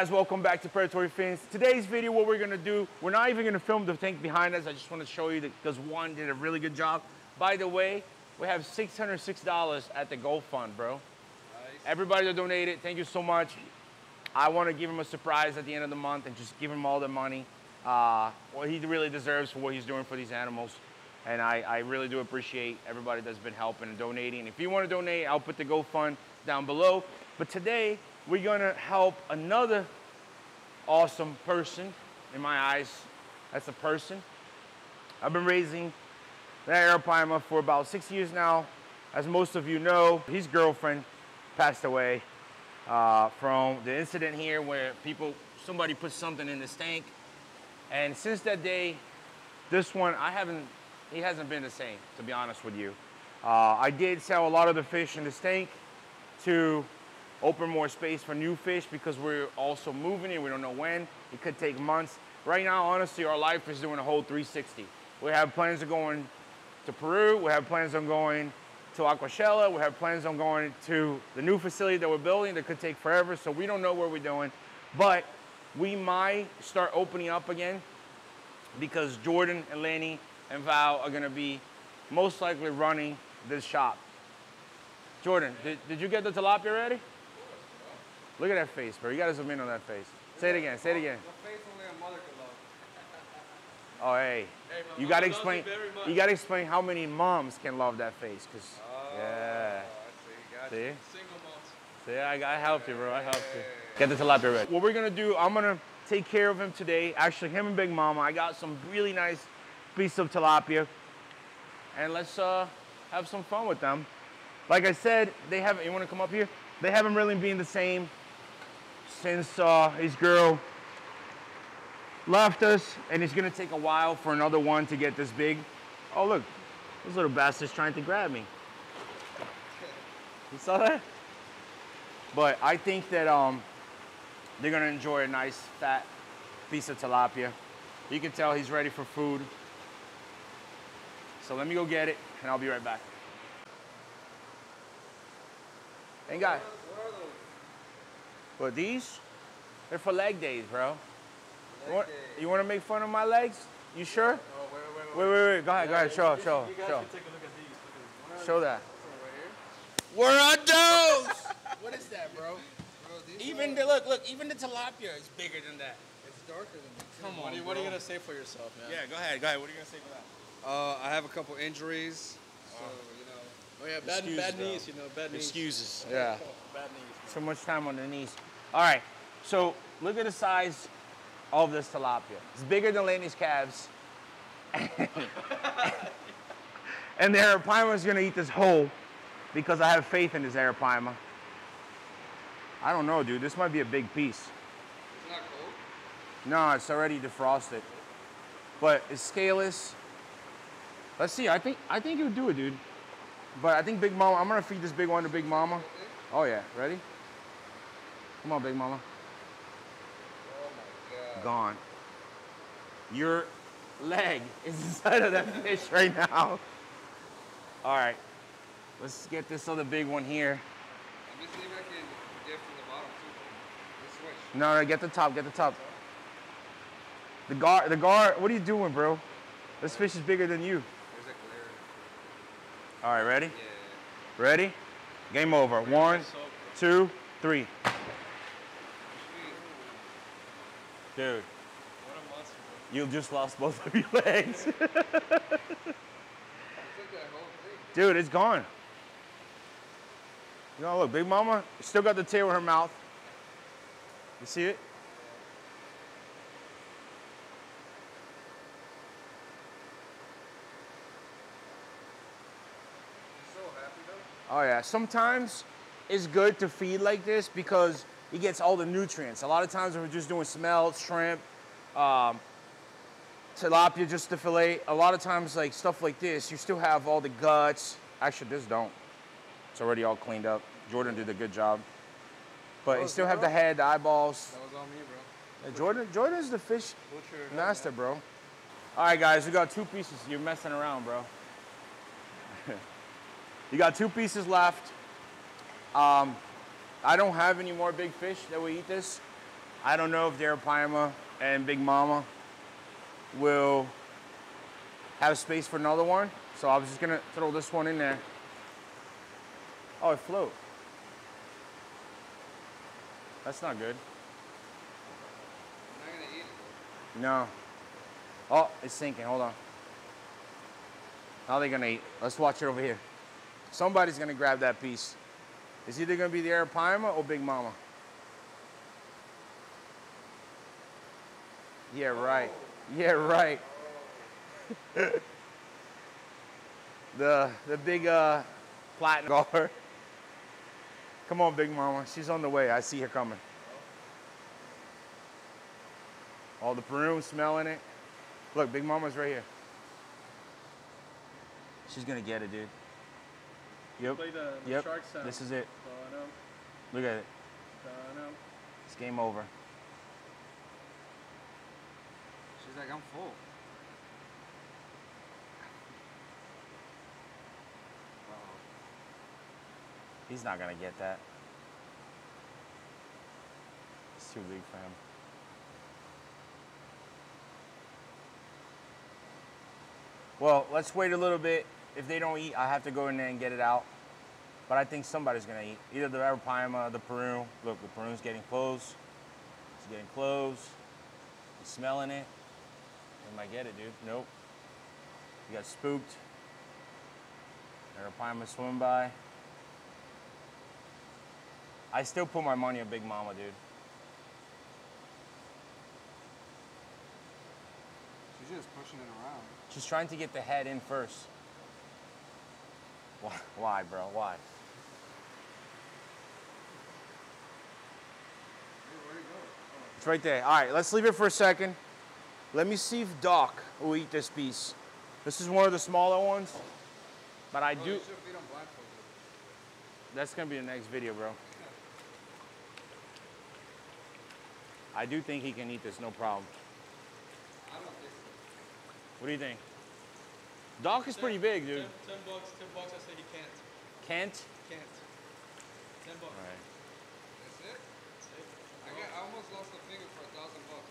Guys, welcome back to Predatory Fins. Today's video, what we're gonna do, we're not even gonna film the tank behind us. I just wanna show you that because Juan did a really good job. By the way, we have $606 at the GoFund, bro. Nice. Everybody that donated, thank you so much. I wanna give him a surprise at the end of the month and just give him all the money. Uh, what he really deserves for what he's doing for these animals. And I, I really do appreciate everybody that's been helping and donating. If you wanna donate, I'll put the GoFund down below. But today, we're gonna help another awesome person in my eyes. That's a person. I've been raising that Arapaima for about six years now. As most of you know, his girlfriend passed away uh, from the incident here where people, somebody put something in the tank. And since that day, this one, I haven't, he hasn't been the same, to be honest with you. Uh, I did sell a lot of the fish in the tank to open more space for new fish because we're also moving it. We don't know when. It could take months. Right now, honestly, our life is doing a whole 360. We have plans of going to Peru. We have plans on going to Aquashella. We have plans on going to the new facility that we're building that could take forever. So we don't know where we're doing. But we might start opening up again because Jordan and Lenny and Val are going to be most likely running this shop. Jordan, did, did you get the tilapia ready? Look at that face, bro. You gotta zoom in on that face. Say it again. Say it again. The face only a mother can love. Oh, hey. hey you gotta explain. You gotta explain how many moms can love that face, cause oh, yeah. see. see? Single moms. See, I, I helped you, bro. I helped you. Get the tilapia ready. What we're gonna do, I'm gonna take care of him today. Actually, him and Big Mama. I got some really nice piece of tilapia, and let's uh, have some fun with them. Like I said, they haven't. You wanna come up here? They haven't really been the same since uh, his girl left us and it's gonna take a while for another one to get this big. Oh look, this little bastard's trying to grab me. You saw that? But I think that um, they're gonna enjoy a nice fat piece of tilapia. You can tell he's ready for food. So let me go get it and I'll be right back. Hey guy. But these, they're for leg days, bro. Leg you, want, you want to make fun of my legs? You sure? Oh, wait, wait, wait. Wait, wait, wait. Go ahead, yeah, go ahead. Show, you, show, you guys show. take a look at these. Look show that. Right Where are those? what is that, bro? bro even the look, look, even the tilapia is bigger than that. It's darker than that. Come on. What are, you, what are you gonna say for yourself, man? Yeah, go ahead, go ahead. What are you gonna say for that? Uh, I have a couple injuries, so you know. Oh yeah, bad, bad knees, you know, bad knees. Excuses. Yeah. bad knees. So much time on the knees. All right, so look at the size of this tilapia. It's bigger than Laney's calves. and the arapaima is gonna eat this whole because I have faith in this arapaima. I don't know, dude. This might be a big piece. It's not cold? No, it's already defrosted. But it's scaleless. Let's see. I think I think would do it, dude. But I think Big Mama. I'm gonna feed this big one to Big Mama. Oh yeah. Ready? Come on, Big Mama. Oh my god. Gone. Your leg is inside of that fish right now. All right. Let's get this other big one here. Let me see if I can get from the bottom too. Switch. No, no, get the top, get the top. The guard, the guard, what are you doing, bro? This fish is bigger than you. All right, ready? Yeah. Ready? Game over. One, two, three. Dude. You just lost both of your legs. Dude, it's gone. You know, look, Big Mama still got the tail in her mouth. You see it? Oh yeah, sometimes it's good to feed like this because he gets all the nutrients. A lot of times when we're just doing smelt, shrimp, um, tilapia just to fillet, a lot of times like stuff like this, you still have all the guts. Actually, this don't. It's already all cleaned up. Jordan did a good job. But you still have the head, the eyeballs. That was on me, bro. Yeah, Jordan, Jordan's the fish Butcher master, bro. All right, guys, we got two pieces. You're messing around, bro. you got two pieces left. Um, I don't have any more big fish that will eat this. I don't know if Arapaima and Big Mama will have space for another one. So I was just gonna throw this one in there. Oh, it float. That's not good. I'm not gonna eat it. No. Oh, it's sinking. Hold on. How are they gonna eat? Let's watch it over here. Somebody's gonna grab that piece. It's either gonna be the Arapaima or Big Mama. Yeah, right. Yeah, right. the the big uh, platinum. Come on, Big Mama. She's on the way. I see her coming. All the Peru smelling it. Look, Big Mama's right here. She's gonna get it, dude. Yep. Play the, the Yep. shark sound. This is it. Bono, Look at it. bono. It's game over. She's like, I'm full. He's not gonna get that. It's too big for him. Well, let's wait a little bit. If they don't eat, I have to go in there and get it out. But I think somebody's gonna eat. Either the Arapaima, or the Peru. Look, the Peru's getting close. It's getting close. He's smelling it. They might get it, dude. Nope. He got spooked. Arapaima swim by. I still put my money on Big Mama, dude. She's just pushing it around. She's trying to get the head in first. Why, why bro? Why? Hey, where'd it go? It's right there. All right, let's leave it for a second. Let me see if Doc will eat this piece. This is one of the smaller ones, but I Oh, do. you should feed them blindfolded. That's gonna be the next video, bro. I do think he can eat this, no problem. I don't think so. What do you think? Doc is pretty big, dude. Ten, ten bucks, ten bucks. I say he can't. Can't. Can't. Ten bucks. All right. That's it? That's it. I, I almost lost a finger for a thousand bucks.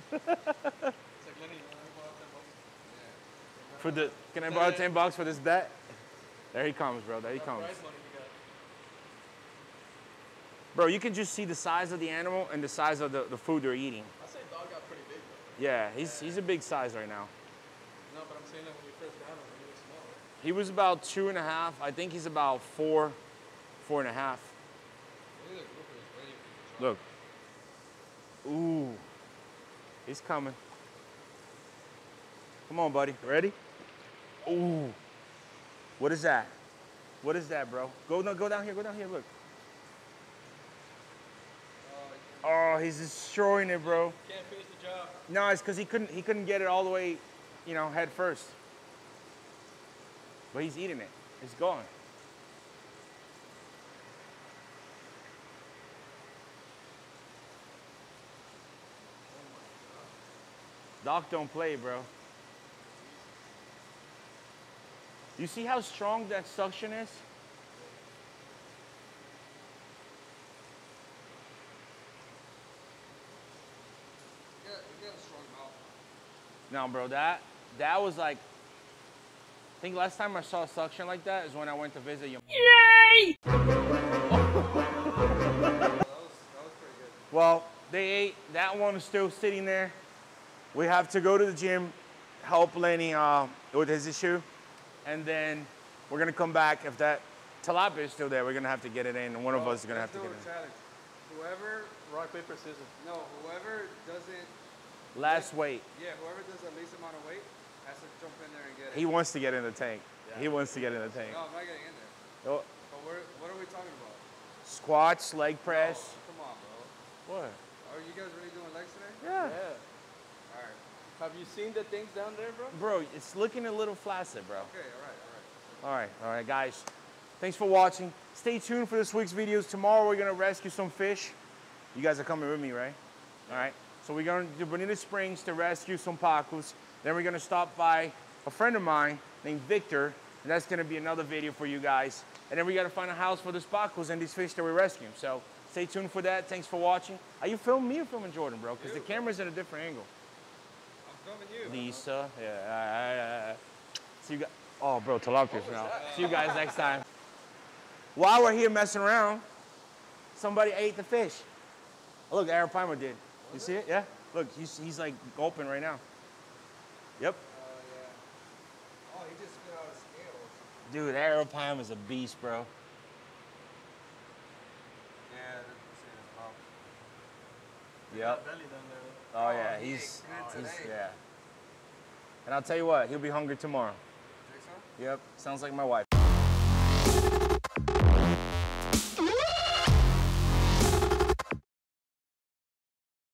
It's like Lenny. I bought ten bucks. Yeah. For the, can I borrow ten bucks for this bet? There he comes, bro. There he comes. prize money you got. Bro, you can just see the size of the animal and the size of the, the food they're eating. I say Doc got pretty big though. Yeah, he's, he's a big size right now. No, but I'm saying that when you first got him, he was small. He was about two and a half. I think he's about four, four and a half. Maybe the grouper is waiting for the drop. Look. Ooh. He's coming. Come on, buddy. Ready? Ooh. What is that? What is that, bro? Go no, go down here. Go down here. Look. Oh, he's destroying it, bro. Can't finish the job. No, it's because he couldn't he couldn't get it all the way, you know, head first. But he's eating it. It's going. Doc don't play, bro. You see how strong that suction is? You got, you got a strong mouth. No, bro, that that was like. I think last time I saw suction like that is when I went to visit your. That was, that was pretty good. Well, they ate. That one is still sitting there. We have to go to the gym, help Lenny uh, with his issue, and then we're gonna come back. If that tilapia is still there, we're gonna have to get it in, and one of us is gonna have to do get it challenge. Whoever rock paper scissors. No, whoever doesn't, in. Last weight. yeah, whoever does the least amount of weight has to jump in there and get it. He wants to get in the tank. He wants to get in the tank. no, I'm not getting in there. Oh, But we're, what are we talking about? squats, leg press. Oh, come on, bro. What? Are you guys really doing legs today? Yeah. Yeah. All right. Have you seen the things down there, bro? Bro, it's looking a little flaccid, bro. Okay, all right, all right. All right, all right, guys. Thanks for watching. Stay tuned for this week's videos. Tomorrow we're gonna rescue some fish. You guys are coming with me, right? All right. So we're going to Bonita Springs to rescue some pacus. Then we're gonna stop by a friend of mine named Victor, And that's gonna be another video for you guys. And then we gotta find a house for the pacus and these fish that we rescue. So stay tuned for that. Thanks for watching. Are you filming me or filming Jordan, bro? Because the camera's at a different angle. Lisa, yeah. See you guys. Oh, bro, tilapia now. See you guys next time. While we're here messing around, somebody ate the fish. Oh, look, Arapaima did. You see it? Yeah. Look, he's, he's like gulping right now. Yep. Oh yeah. Oh, he just spit out his scales. Dude, Arapaima's a beast, bro. Yeah, that's his mouth. Yep. Belly down there. Oh yeah, oh, he's, ate he's today. yeah. And I'll tell you what, he'll be hungry tomorrow. Think so? Yep. Sounds like my wife.